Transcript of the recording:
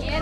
Nie